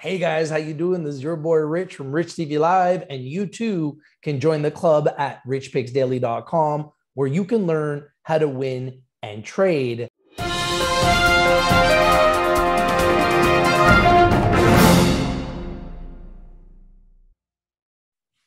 Hey guys, how you doing? This is your boy Rich from Rich TV Live, and you too can join the club at richpicksdaily.com where you can learn how to win and trade.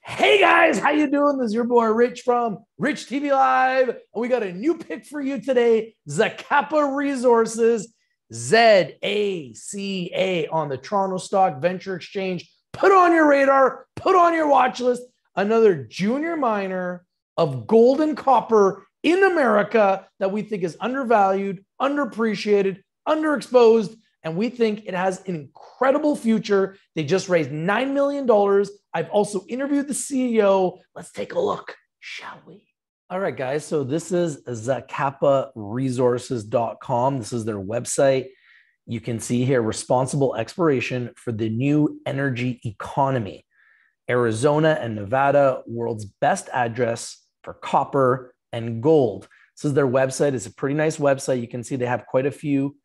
Hey guys, how you doing? This is your boy Rich from Rich TV Live, and we got a new pick for you today, Zacapa Resources. Z A C A on the Toronto Stock Venture Exchange. Put on your radar, put on your watch list. Another junior miner of gold and copper in America that we think is undervalued, underappreciated, underexposed, and we think it has an incredible future. They just raised $9 million. I've also interviewed the CEO. Let's take a look, shall we? All right, guys. So this is zacaparesources.com. This is their website. You can see here responsible exploration for the new energy economy. Arizona and Nevada, world's best address for copper and gold. This is their website. It's a pretty nice website. You can see they have quite a few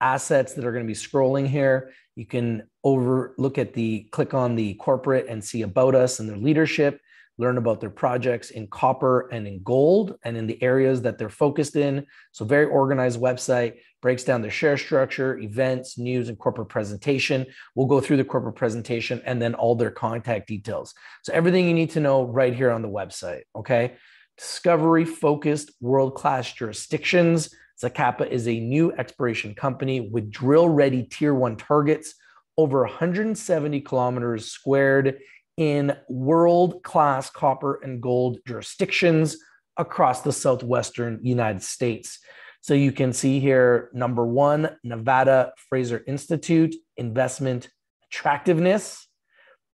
assets that are going to be scrolling here. You can over look at the click on the corporate and see about us and their leadership learn about their projects in copper and in gold and in the areas that they're focused in. So, very organized website, breaks down the share structure, events, news, and corporate presentation. We'll go through the corporate presentation and then all their contact details. So, everything you need to know right here on the website. Okay. Discovery focused world class jurisdictions. Zacapa is a new exploration company with drill ready tier one targets over 170 kilometers squared in world class copper and gold jurisdictions across the southwestern United States. So you can see here number one, Nevada Fraser Institute investment attractiveness.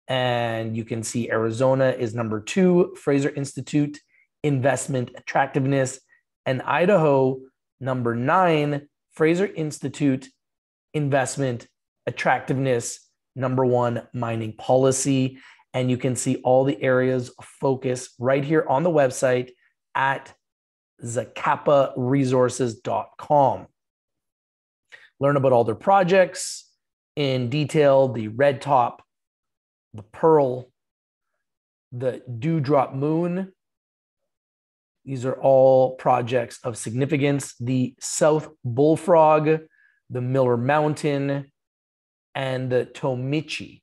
And you can see Arizona is number two, Fraser Institute investment attractiveness. And Idaho, number nine, Fraser Institute investment attractiveness. Number one, mining policy and you can see all the areas of focus right here on the website at zacaparesources.com. Learn about all their projects in detail the red top, the pearl, the dewdrop moon. These are all projects of significance. The South Bullfrog, the Miller Mountain, and the Tomichi.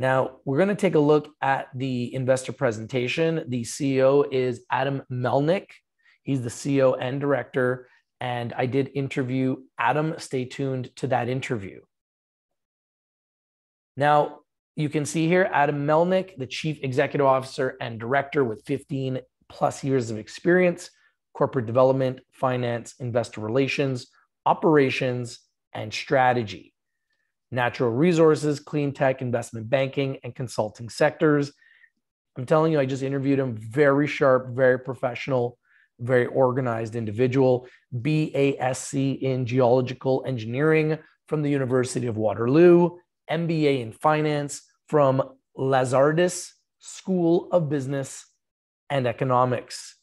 Now, we're going to take a look at the investor presentation. The CEO is Adam Melnick. He's the CEO and director. And I did interview Adam. Stay tuned to that interview. Now, you can see here Adam Melnick, the chief executive officer and director with 15 plus years of experience, corporate development, finance, investor relations, operations, and strategy natural resources, clean tech, investment banking, and consulting sectors. I'm telling you, I just interviewed him. Very sharp, very professional, very organized individual. BASC in geological engineering from the University of Waterloo, MBA in finance from Lazaridis School of Business and Economics.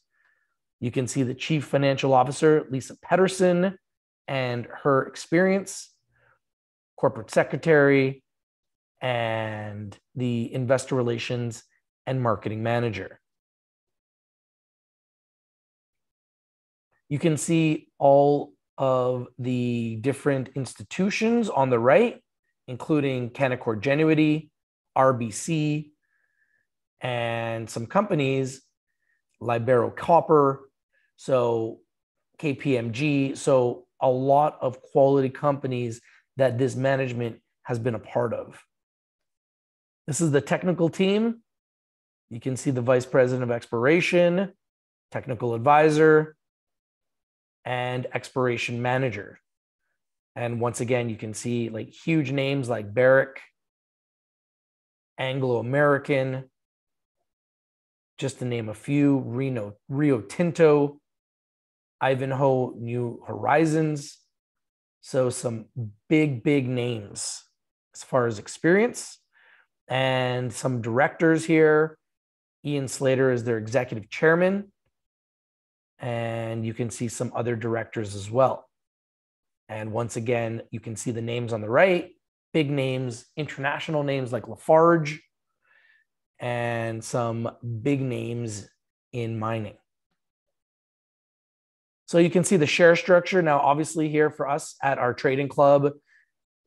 You can see the chief financial officer, Lisa Pedersen, and her experience corporate secretary, and the investor relations and marketing manager. You can see all of the different institutions on the right, including Canaccord Genuity, RBC, and some companies, Libero Copper, so KPMG. So a lot of quality companies that this management has been a part of. This is the technical team. You can see the vice president of exploration, technical advisor, and exploration manager. And once again, you can see like huge names like Barrick, Anglo American, just to name a few, Reno, Rio Tinto, Ivanhoe New Horizons, so, some big, big names as far as experience and some directors here. Ian Slater is their executive chairman. And you can see some other directors as well. And once again, you can see the names on the right big names, international names like Lafarge, and some big names in mining. So you can see the share structure. Now, obviously, here for us at our trading club,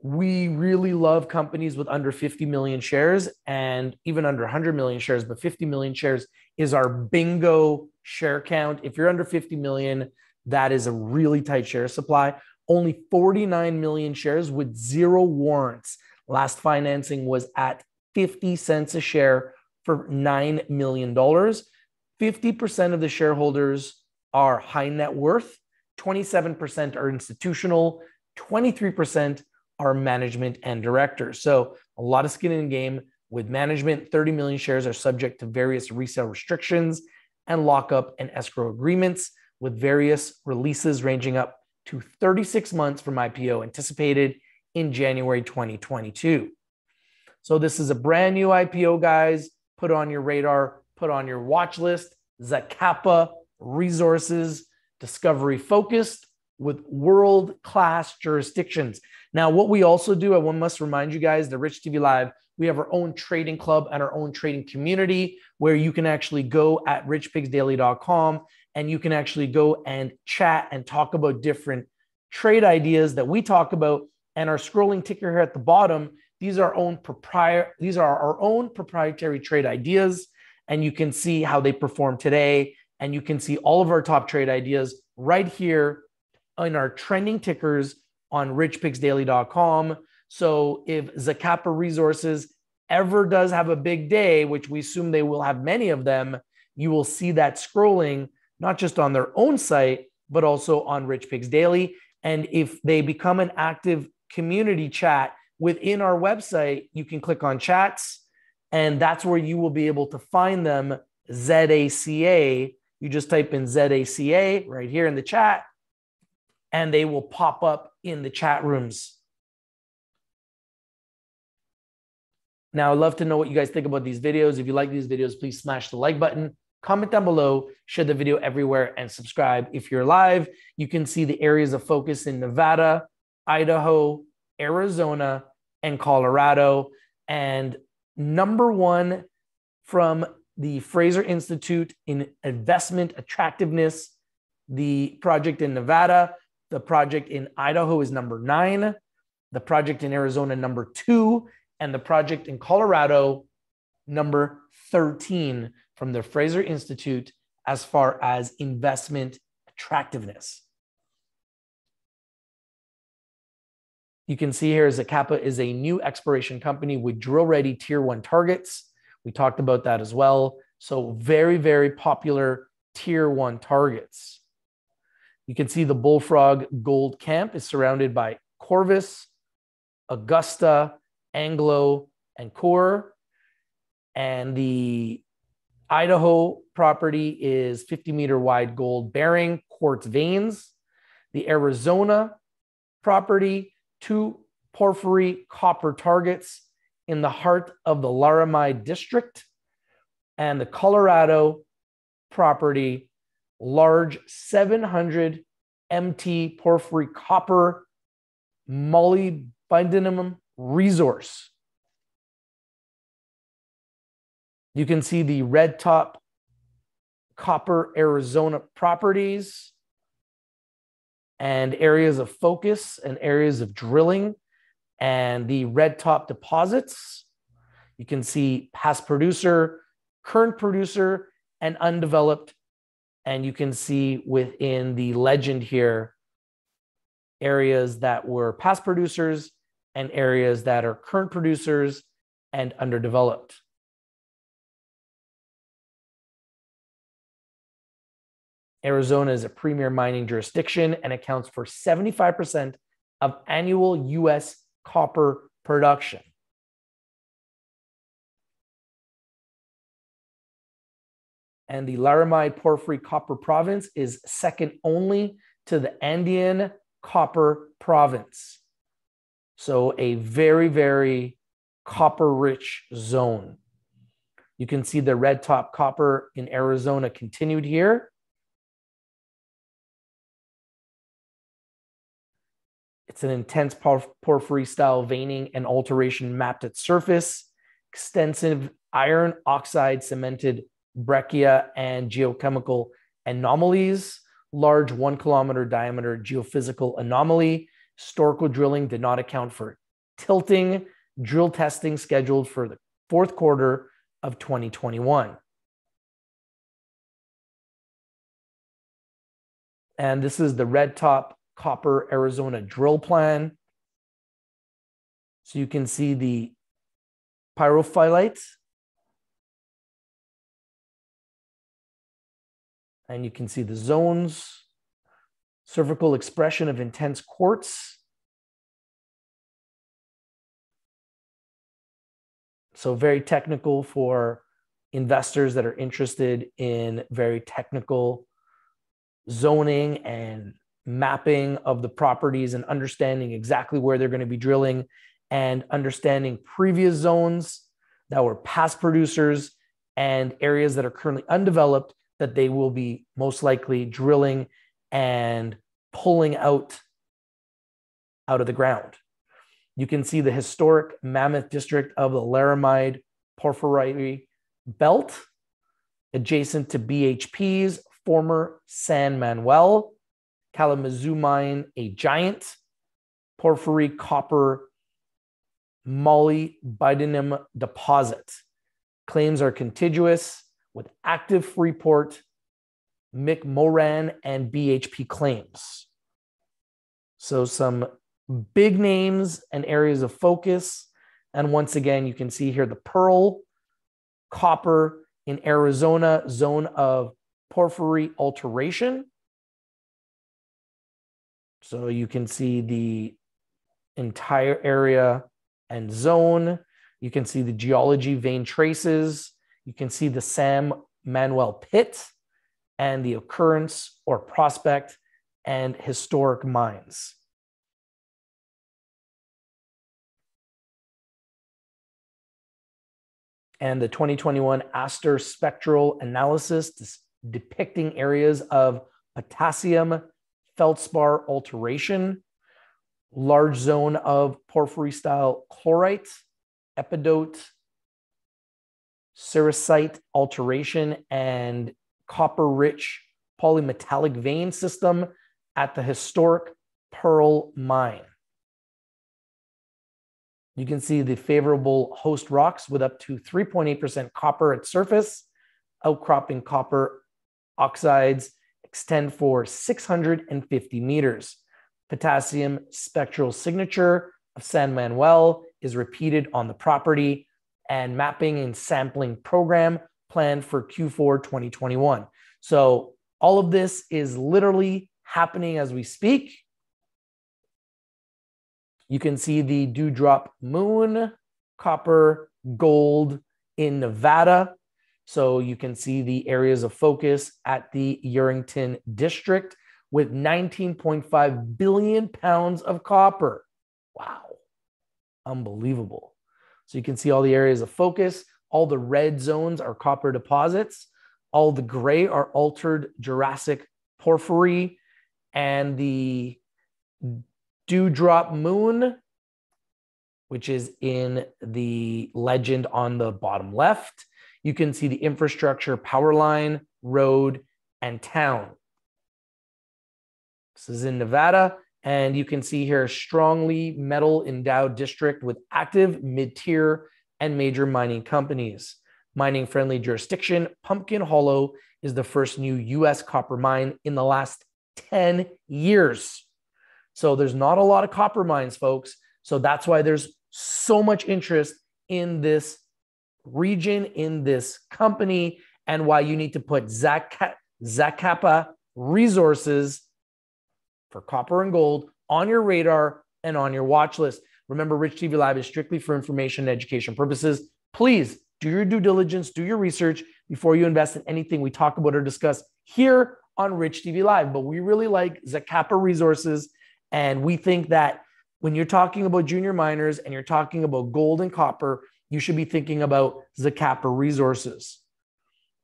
we really love companies with under 50 million shares and even under 100 million shares, but 50 million shares is our bingo share count. If you're under 50 million, that is a really tight share supply. Only 49 million shares with zero warrants. Last financing was at 50 cents a share for $9 million. 50% of the shareholders are high net worth, 27% are institutional, 23% are management and directors. So a lot of skin in the game. With management, 30 million shares are subject to various resale restrictions and lockup and escrow agreements, with various releases ranging up to 36 months from IPO anticipated in January 2022. So this is a brand new IPO, guys. Put on your radar, put on your watch list. Zacapa Resources, discovery focused with world class jurisdictions. Now, what we also do, I one must remind you guys, the Rich TV Live, we have our own trading club and our own trading community where you can actually go at richpicksdaily.com and you can actually go and chat and talk about different trade ideas that we talk about. And our scrolling ticker here at the bottom, these are our own propri- these are our own proprietary trade ideas. And you can see how they perform today. And you can see all of our top trade ideas right here in our trending tickers on richpicksdaily.com. So if Zacapa Resources ever does have a big day, which we assume they will have many of them, you will see that scrolling not just on their own site, but also on Rich Picks Daily. And if they become an active community chat within our website, you can click on chats, and that's where you will be able to find them. ZACA. You just type in ZACA right here in the chat, and they will pop up in the chat rooms. Now, I'd love to know what you guys think about these videos. If you like these videos, please smash the like button comment down below, share the video everywhere, and subscribe. If you're live, you can see the areas of focus in Nevada, Idaho, Arizona, and Colorado. And number one from the Fraser Institute in investment attractiveness, the project in Nevada, the project in Idaho is number nine, the project in Arizona, number two, and the project in Colorado, number 13 from the Fraser Institute as far as investment attractiveness. You can see here is here Zacapa is a new exploration company with drill ready tier one targets. We talked about that as well. So, very, very popular tier one targets. You can see the Bullfrog Gold Camp is surrounded by Corvus, Augusta, Anglo, and Coeur. And the Idaho property is 50 meter wide gold bearing quartz veins. The Arizona property, two porphyry copper targets in the heart of the Laramide district. And the Colorado property, large 700 MT porphyry copper molybdenum resource. You can see the red top copper Arizona properties and areas of focus and areas of drilling and the red top deposits. You can see past producer, current producer, and undeveloped. And you can see within the legend here areas that were past producers and areas that are current producers and underdeveloped. Arizona is a premier mining jurisdiction and accounts for 75% of annual US copper production. And the Laramide Porphyry Copper Province is second only to the Andean Copper Province. So, a very, very copper rich zone. You can see the red top copper in Arizona continued here. It's an intense porphyry style veining and alteration mapped at surface, extensive iron oxide cemented breccia and geochemical anomalies, large one kilometer diameter geophysical anomaly. Historical drilling did not account for tilting. Drill testing scheduled for the fourth quarter of 2021. And this is the red top copper Arizona drill plan. So you can see the pyrophyllite. And you can see the zones, cervical expression of intense quartz. So very technical for investors that are interested in very technical zoning and mapping of the properties and understanding exactly where they're going to be drilling and understanding previous zones that were past producers and areas that are currently undeveloped that they will be most likely drilling and pulling out out of the ground. You can see the historic mammoth district of the Laramide Porphyry Belt adjacent to BHP's former San Manuel Kalamazoo mine, a giant porphyry copper molybdenum deposit. Claims are contiguous with active Freeport, McMoRan, and BHP claims. So, some big names and areas of focus. And once again, you can see here the pearl, copper in Arizona zone of porphyry alteration. So you can see the entire area and zone. You can see the geology vein traces. You can see the San Manuel pit and the occurrence or prospect and historic mines. And the 2021 Aster spectral analysis depicting areas of potassium feldspar alteration, large zone of porphyry style chlorite, epidote, sericite alteration, and copper rich polymetallic vein system at the historic Pearl Mine. You can see the favorable host rocks with up to 3.8% copper at surface, outcropping copper oxides extend for 650 meters. Potassium spectral signature of San Manuel is repeated on the property, and mapping and sampling program planned for Q4 2021. So, all of this is literally happening as we speak. You can see the dewdrop moon, copper, gold in Nevada. So you can see the areas of focus at the Yerington district with 19.5 billion pounds of copper. Wow, unbelievable. So you can see all the areas of focus. All the red zones are copper deposits. All the gray are altered Jurassic porphyry. And the dewdrop moon, which is in the legend on the bottom left, you can see the infrastructure, power line, road, and town. This is in Nevada. And you can see here a strongly metal endowed district with active mid tier and major mining companies. Mining friendly jurisdiction, Pumpkin Hollow is the first new US copper mine in the last 10 years. So there's not a lot of copper mines, folks. So that's why there's so much interest in this region in this company and why you need to put Zacapa resources for copper and gold on your radar and on your watch list. Remember, Rich TV Live is strictly for information and education purposes. Please do your due diligence, do your research before you invest in anything we talk about or discuss here on Rich TV Live. But we really like Zacapa resources. And we think that when you're talking about junior miners and you're talking about gold and copper, you should be thinking about Zacapa resources.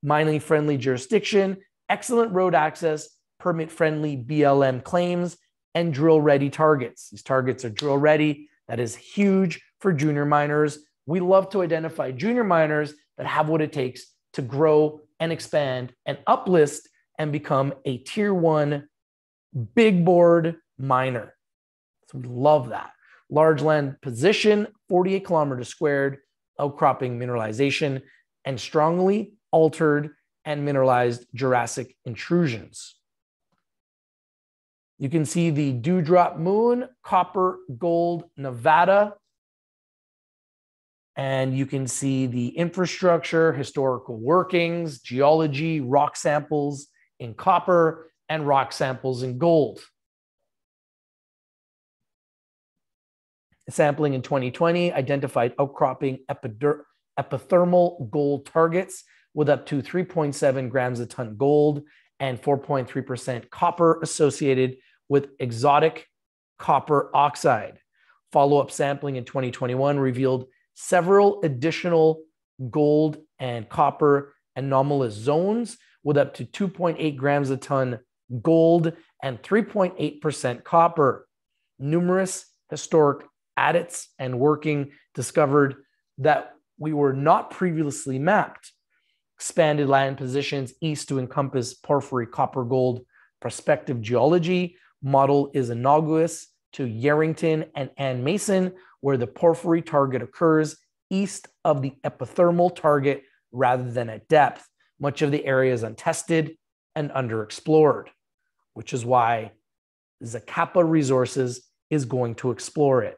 Mining friendly jurisdiction, excellent road access, permit friendly BLM claims, and drill ready targets. These targets are drill ready. That is huge for junior miners. We love to identify junior miners that have what it takes to grow and expand and uplist and become a tier one big board miner. So we love that. Large land position, 48 kilometers squared, outcropping mineralization, and strongly altered and mineralized Jurassic intrusions. You can see the Dewdrop Moon, Copper, Gold, Nevada. And you can see the infrastructure, historical workings, geology, rock samples in copper, and rock samples in gold. Sampling in 2020 identified outcropping epithermal gold targets with up to 3.7 grams a ton gold and 4.3% copper associated with exotic copper oxide. Follow up sampling in 2021 revealed several additional gold and copper anomalous zones with up to 2.8 grams a ton gold and 3.8% copper. Numerous historic adits and working discovered that we were not previously mapped. Expanded land positions east to encompass porphyry copper gold prospective geology model is analogous to Yerington and Ann Mason, where the porphyry target occurs east of the epithermal target rather than at depth. Much of the area is untested and underexplored, which is why Zacapa Resources is going to explore it.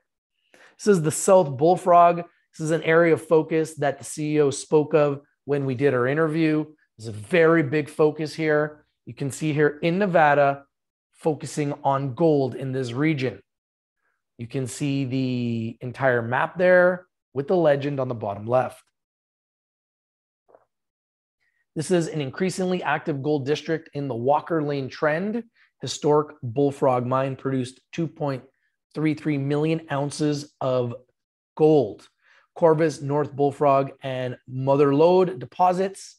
This is the South Bullfrog. This is an area of focus that the CEO spoke of when we did our interview. There's a very big focus here. You can see here in Nevada, focusing on gold in this region. You can see the entire map there with the legend on the bottom left. This is an increasingly active gold district in the Walker Lane Trend. Historic Bullfrog mine produced 2.33 million ounces of gold. Corvus, North Bullfrog, and Mother Lode deposits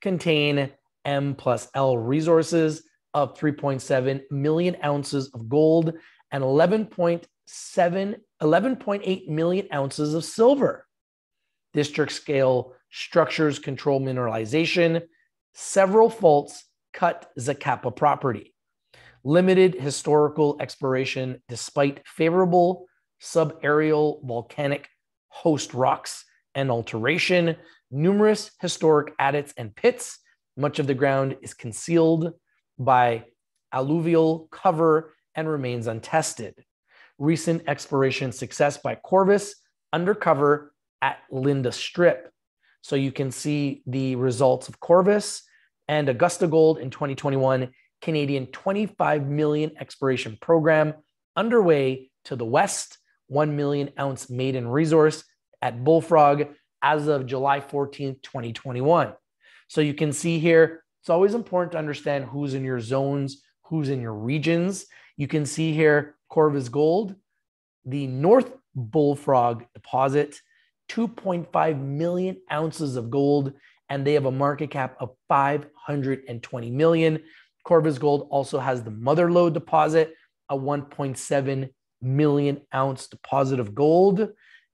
contain M plus L resources of 3.7 million ounces of gold and 11.7 11.8 million ounces of silver. District scale structures control mineralization. Several faults cut Zacapa property. Limited historical exploration despite favorable subaerial volcanic host rocks and alteration. Numerous historic adits and pits. Much of the ground is concealed by alluvial cover and remains untested. Recent exploration success by Corvus undercover at Lynnda Strip. So you can see the results of Corvus and Augusta Gold in 2021 Canadian 25 million exploration program underway to the west, 1 million ounce maiden resource at Bullfrog as of July 14th, 2021. So you can see here it's always important to understand who's in your zones, who's in your regions. You can see here Corvus Gold, the North Bullfrog deposit, 2.5 million ounces of gold, and they have a market cap of 520 million. Corvus Gold also has the Mother Lode deposit, a 1.7 million ounce deposit of gold.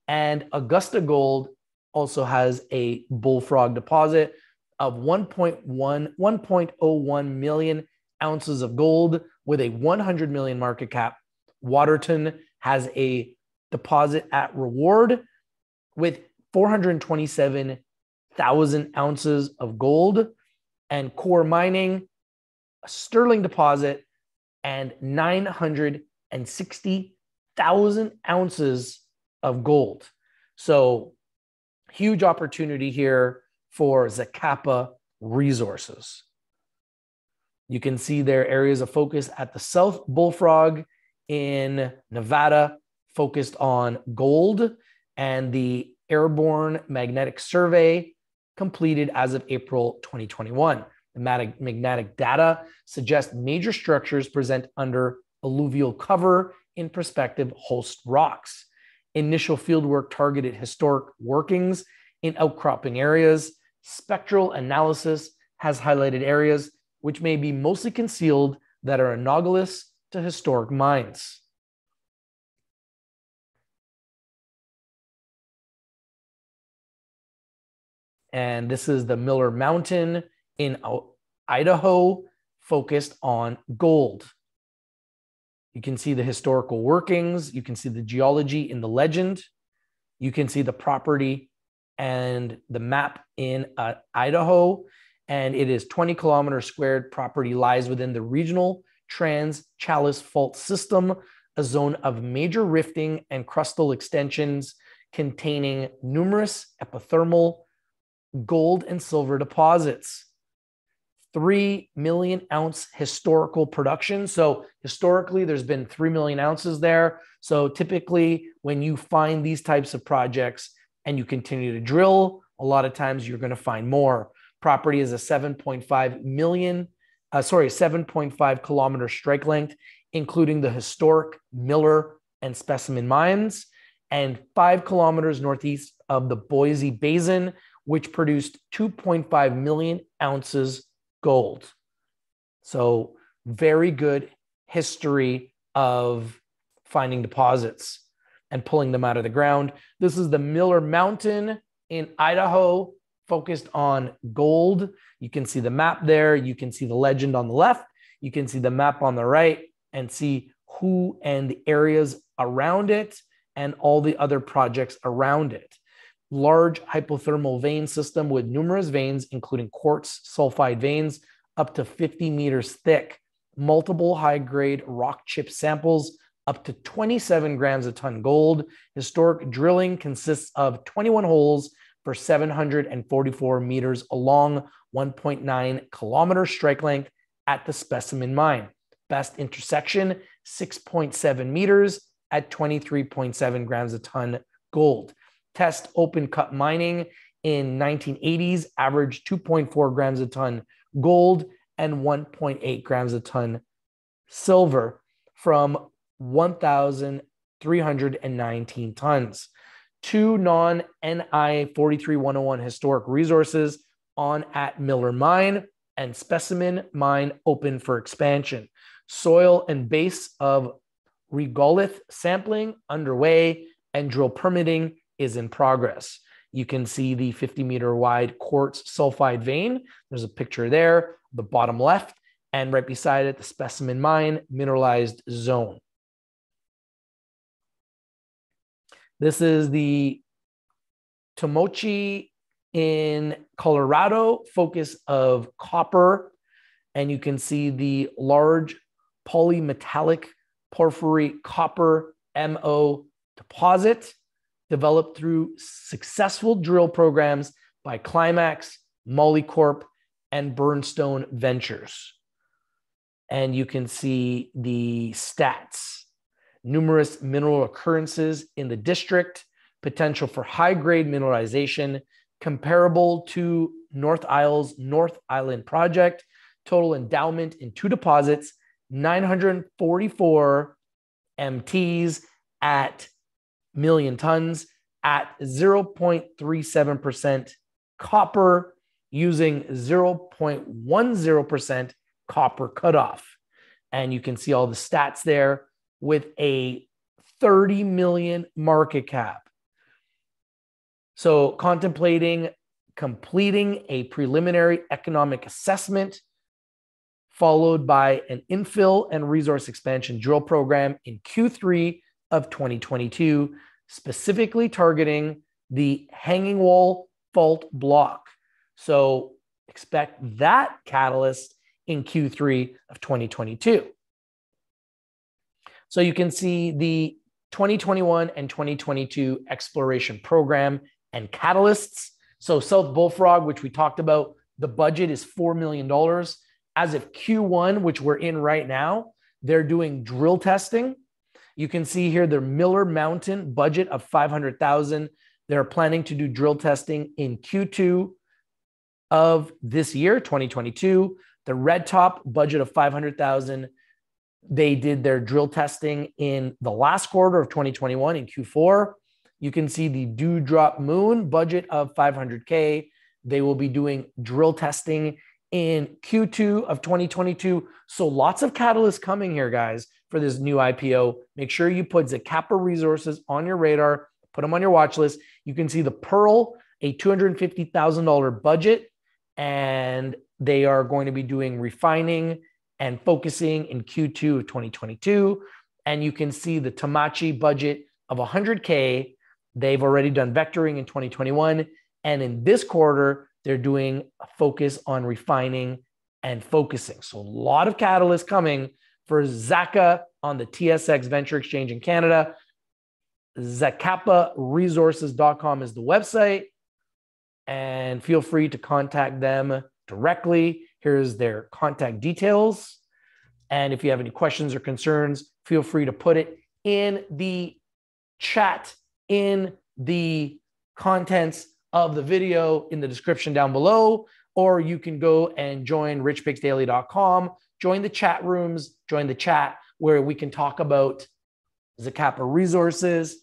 And Augusta Gold also has a Bullfrog deposit, of 1.1 1.01 million ounces of gold with a 100 million market cap. Waterton has a deposit at reward with 427,000 ounces of gold and Coeur Mining, a sterling deposit, and 960,000 ounces of gold. So, huge opportunity here for Zacapa resources. You can see their areas of focus at the South Bullfrog in Nevada, focused on gold, and the Airborne Magnetic Survey completed as of April 2021. Magnetic data suggest major structures present under alluvial cover in prospective host rocks. Initial fieldwork targeted historic workings in outcropping areas spectral analysis has highlighted areas which may be mostly concealed that are analogous to historic mines. And this is the Miller Mountain in Idaho, focused on gold. You can see the historical workings. You can see the geology in the legend. You can see the property and the map in uh, Idaho. And it is 20 kilometers squared. Property lies within the regional Trans Challis Fault System, a zone of major rifting and crustal extensions containing numerous epithermal gold and silver deposits. 3 million ounce historical production. So, historically, there's been 3 million ounces there. So, typically, when you find these types of projects and you continue to drill, a lot of times you're going to find more. Property is a 7.5 million, uh, sorry, 7.5 kilometer strike length, including the historic Miller and Specimen mines, and five kilometers northeast of the Boise Basin, which produced 2.5 million ounces gold. So, very good history of finding deposits and pulling them out of the ground. This is the Miller Mountain in Idaho, focused on gold. You can see the map there. You can see the legend on the left. You can see the map on the right and see who and the areas around it and all the other projects around it large hypothermal vein system with numerous veins, including quartz sulfide veins up to 50 meters thick, multiple high grade rock chip samples up to 27 grams a ton gold. Historic drilling consists of 21 holes for 744 meters along 1.9 kilometer strike length at the specimen mine. Best intersection 6.7 meters at 23.7 grams a ton gold test open cut mining in 1980s averaged 2.4 grams a ton gold and 1.8 grams a ton silver from 1,319 tons. Two non NI 43101 historic resources on at Miller Mine and Specimen Mine open for expansion. Soil and base of regolith sampling underway and drill permitting is in progress. You can see the 50 meter wide quartz sulfide vein. There's a picture there, the bottom left, and right beside it, the specimen mine mineralized zone. This is the Tomichi in Colorado, focus of copper. And you can see the large polymetallic porphyry copper MO deposit developed through successful drill programs by Climax, Molycorp, and Burnstone Ventures. And you can see the stats numerous mineral occurrences in the district, potential for high grade mineralization, comparable to North Isles North Island project, total endowment in two deposits, 944 MTs at million tons at 0.37% copper using 0.10% copper cutoff. And you can see all the stats there with a 30 million market cap. So, contemplating completing a preliminary economic assessment, followed by an infill and resource expansion drill program in Q3 of 2022, specifically targeting the hanging wall fault block. So expect that catalyst in Q3 of 2022. So you can see the 2021 and 2022 exploration program and catalysts. So South Bullfrog, which we talked about, the budget is $4 million. As of Q1, which we're in right now, they're doing drill testing you can see here their Miller Mountain budget of 500,000. They're planning to do drill testing in Q2 of this year, 2022. The Red Top budget of 500,000. They did their drill testing in the last quarter of 2021 in Q4. You can see the Dewdrop Moon budget of 500K. They will be doing drill testing in Q2 of 2022. So lots of catalysts coming here, guys, for this new IPO. Make sure you put Zacapa Resources on your radar, put them on your watch list. You can see the Pearl, a $250,000 budget, and they are going to be doing refining and focusing in Q2 of 2022. And you can see the Tomichi budget of 100K. They've already done vectoring in 2021. And in this quarter, they're doing a focus on refining and focusing. So a lot of catalysts coming for Zaka on the TSX Venture Exchange in Canada. ZacapaResources.com is the website. And feel free to contact them directly. Here's their contact details. And if you have any questions or concerns, feel free to put it in the chat in the contents of the video in the description down below, or you can go and join richpicksdaily.com, join the chat rooms, join the chat where we can talk about Zacapa resources,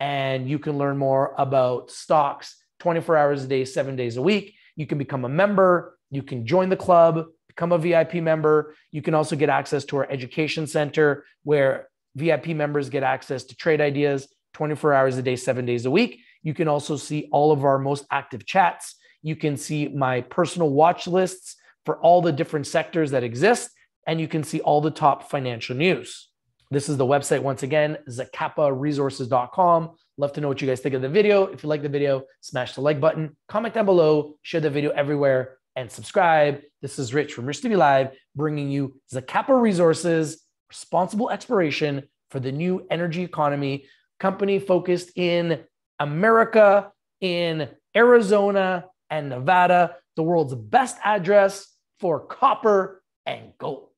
and you can learn more about stocks 24 hours a day, seven days a week. You can become a member, you can join the club, become a VIP member. You can also get access to our education center where VIP members get access to trade ideas 24 hours a day, seven days a week. You can also see all of our most active chats. You can see my personal watch lists for all the different sectors that exist, and you can see all the top financial news. This is the website once again, zacaparesources.com. Love to know what you guys think of the video. If you like the video, smash the like button, comment down below, share the video everywhere, and subscribe. This is Rich from Rich TV Live, bringing you Zacapa Resources, responsible exploration for the new energy economy, company focused in America, in Arizona and Nevada, the world's best address for copper and gold.